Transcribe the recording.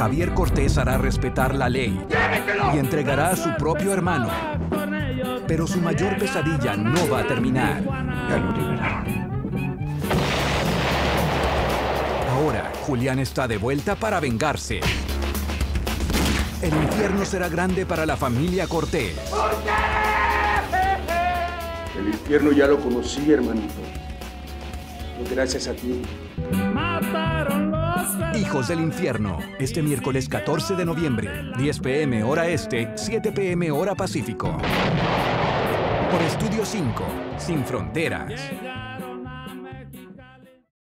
Javier Cortés hará respetar la ley y entregará a su propio hermano. Pero su mayor pesadilla no va a terminar. Ya lo liberaron. Ahora, Julián está de vuelta para vengarse. El infierno será grande para la familia Cortés. El infierno ya lo conocí, hermanito. Gracias a ti. Hijos del Infierno, este miércoles 14 de noviembre, 10 pm hora este, 7 pm hora pacífico. Por Estudio 5, sin fronteras.